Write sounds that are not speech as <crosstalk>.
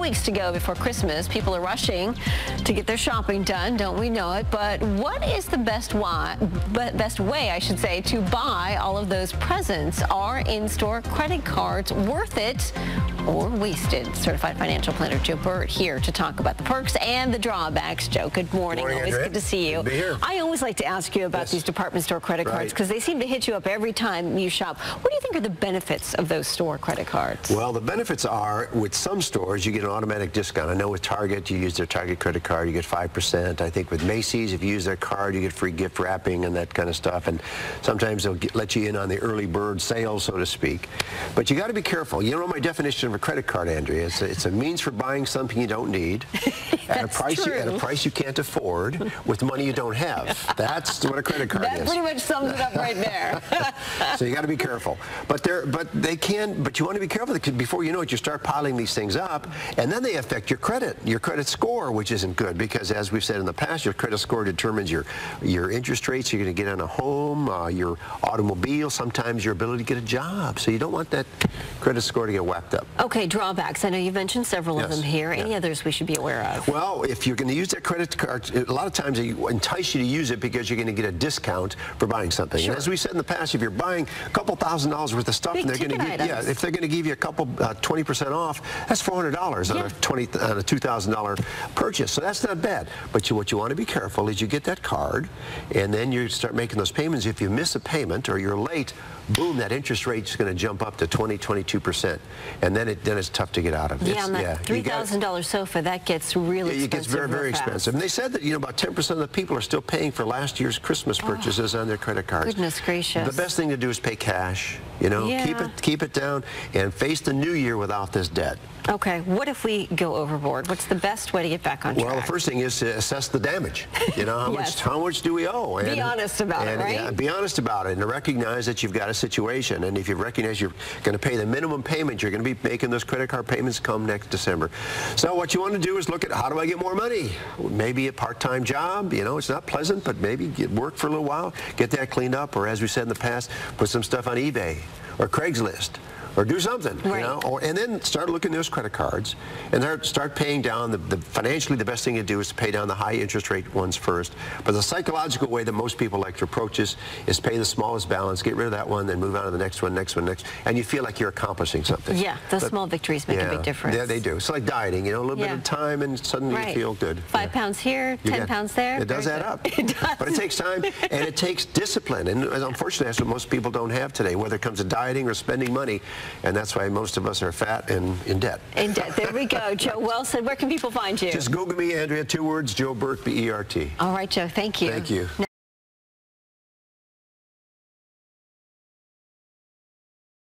weeks to go before Christmas. People are rushing to get their shopping done, don't we know it? But what is the best, why, best way, I should say, to buy all of those presents? Are in-store credit cards worth it or wasted? Certified financial planner Joe Bert here to talk about the perks and the drawbacks. Joe, good morning. morning always Andrea. good to see you. Good I always like to ask you about yes. these department store credit right. cards because they seem to hit you up every time you shop. What do you think are the benefits of those store credit cards? Well, the benefits are with some stores you get an automatic discount. I know with Target you use their Target credit card, you get 5%. I think with Macy's if you use their card you get free gift wrapping and that kind of stuff. And sometimes they'll get, let you in on the early bird sale, so to speak. But you got to be careful. You know my definition of a credit card, Andrea. It's a, it's a means for buying something you don't need <laughs> at a price you, at a price you can't afford with money you don't have. That's what a credit card that is. pretty much sums it up right there. <laughs> so you got to be careful. But but they can. But you want to be careful because before you know it, you start piling these things up, and then they affect your credit, your credit score, which isn't good because as we've said in the past, your credit score determines your your interest rates you're going to get on a home, uh, your automobile, sometimes your ability to get a job. So you don't want that credit score to get whacked up. Okay, drawbacks. I know you mentioned several yes. of them here. Any yeah. others we should be aware of? Well, if you're going to use that credit card, a lot of times they entice you to use it because you're going to get a discount for buying something. Sure. And as we said in the past, if you're buying a couple thousand dollars worth of stuff Big and they're going to give, items. yeah, if they're going to give you a couple, 20% uh, off, that's $400 yeah. Uh, on a 20 uh, on a $2,000 purchase. So that's not bad. But you, what you want to be careful is you get that card and then you start making those payments. If you miss a payment or you're late, boom, that interest rate is going to jump up to 20, 22%. And then it then it's tough to get out of. Yeah, it's, that yeah, $3,000 sofa, that gets really yeah, expensive. It gets very, very expensive. And they said that, you know, about 10% of the people are still paying for last year's Christmas oh, purchases oh, on their credit cards. Goodness gracious. The best thing to do is pay cash, you know, yeah. keep it keep it down and face the new year without this debt. Okay, what if we go overboard? What's the best way to get back on track? Well, the first thing is to assess the damage. You know, how <laughs> yes. much how much do we owe? And, be honest about and, it, right? Yeah, be honest about it and recognize that you've got a situation. And if you recognize you're going to pay the minimum payment, you're going to be making those credit card payments come next December. So what you want to do is look at how do I get more money? Maybe a part-time job. You know, it's not pleasant, but maybe get work for a little while, get that cleaned up, or as we said in the past, put some stuff on eBay or Craigslist or do something, right. you know, or, and then start looking at those credit cards and start paying down. The, the, financially, the best thing to do is to pay down the high interest rate ones first. But the psychological way that most people like to approach this is pay the smallest balance, get rid of that one, then move on to the next one, next one, next, and you feel like you're accomplishing something. Yeah, those but, small victories make yeah, a big difference. Yeah, they do. It's like dieting, you know, a little yeah. bit of time and suddenly right. you feel good. Five yeah. pounds here, you ten got, pounds there. It does add up. <laughs> it does. But it takes time and it takes discipline. And unfortunately, that's what most people don't have today, whether it comes to dieting or spending money. And that's why most of us are fat and in debt. In debt. There we go. Joe <laughs> Wilson, where can people find you? Just Google me, Andrea, two words, Joe Bert, B-E-R-T. All right, Joe. Thank you. Thank you.